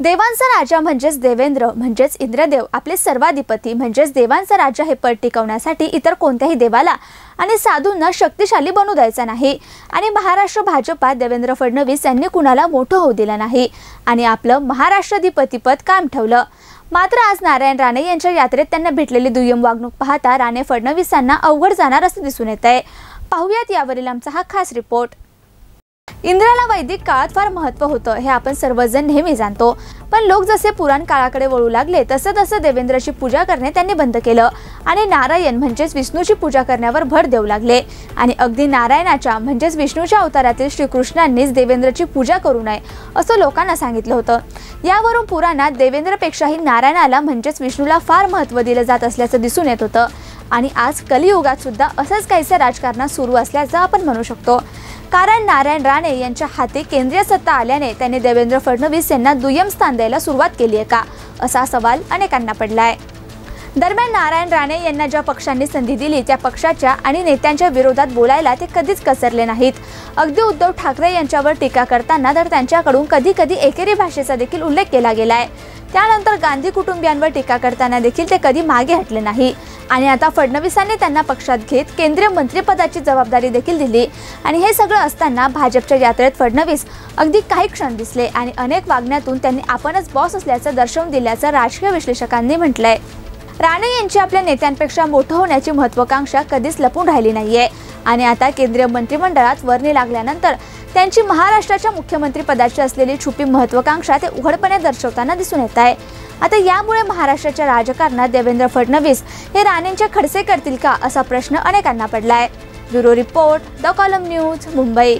देवांचा राजा म्हणजेच देवेंद्र म्हणजेच इंद्रदेव आपले सर्वाधिपती म्हणजेच देवांचा राजा हे पद टिकवण्यासाठी इतर कोणत्याही देवाला आणि साधूंना शक्तिशाली बनू द्यायचा नाही. आणि महाराष्ट्र भाजपात देवेंद्र फडणवीस यांनी कुणाला मोठं होऊ दिलं नाही. आणि आपलं महाराष्ट्राधिपतीपद कायम ठेवलं. मात्र आज नारायण राणे यांच्या यात्रेत त्यांना भेटलेली दुय्यम वागणूक पाहता राणे फडणवीसांना अवघड जाणार असं दिसून येत आहे पाहुयात यावरील आमचा हा खास रिपोर्ट. इंद्राला वैदिक काळात फार महत्त्व होतं हे आपण सर्वजण नेहमी जाणतो. पण लोक जसे पुराण काळाकडे वळू लागले तसं तसं देवेंद्रची पूजा करणे त्यांनी बंद केलं. आणि नारायण म्हणजेच विष्णूची पूजा करण्यावर भर देऊ लागले. आणि अगदी नारायणाच्या म्हणजेच विष्णूच्या अवतारातील श्रीकृष्णांनीच देवेंद्रची पूजा करू नये असं लोकांना सांगितलं होतं. यावरून पुराणात देवेंद्रपेक्षाही नारायणाला म्हणजेच विष्णूला फार महत्त्व दिलं जात असल्याचं दिसून येत होतं. आणि आज कलियुगात सुद्धा असंच काहीसं राजकारणात सुरू असल्याचं आपण म्हणू शकतो. कारण नारायण राणे यांच्या हाती केंद्रीय सत्ता आल्याने त्यांनी देवेंद्र फडणवीस यांना दुय्यम स्थान द्यायला सुरुवात केली आहे का? असा सवाल अनेकांना पडलाय. दरम्यान नारायण राणे यांना ज्या पक्षांनी संधी दिली त्या पक्षाच्या आणि नेत्यांच्या विरोधात बोलायला ते कधीच कसरले नाहीत. अगदी उद्धव ठाकरे यांच्यावर टीका करताना तर त्यांच्याकडून कधी कधी एकेरी भाषेचा देखील उल्लेख केला गेलाय. त्यानंतर गांधी कुटुंबियांवर टीका करताना देखील ते कधी मागे हटले नाही. आणि आता फडणवीसांनी त्यांना पक्षात घेत केंद्रीय मंत्रिपदाची जबाबदारी देखील दिली. आणि हे सगळं असताना भाजपच्या यात्रेत फडणवीस अगदी काही क्षण दिसले आणि अनेक वागण्यातून त्यांनी आपणच बॉस असल्याचं दर्शवून दिल्याचं राजकीय विश्लेषकांनी म्हटलंय. राणे यांची आपल्या नेत्यांपेक्षा मोठं होण्याची महत्वाकांक्षा कधीच लपून राहिली नाहीये. आणि आता केंद्रीय मंत्रिमंडळात वर्णी लागल्यानंतर त्यांची महाराष्ट्राच्या मुख्यमंत्रीपदाची असलेली छुपी महत्वाकांक्षा ते उघडपणे दर्शवताना दिसून येत आहे. आता यामुळे महाराष्ट्राच्या राजकारणात देवेंद्र फडणवीस हे राणेंचे खडसे करतील का असा प्रश्न अनेकांना पडला आहे bureau report the column news Mumbai.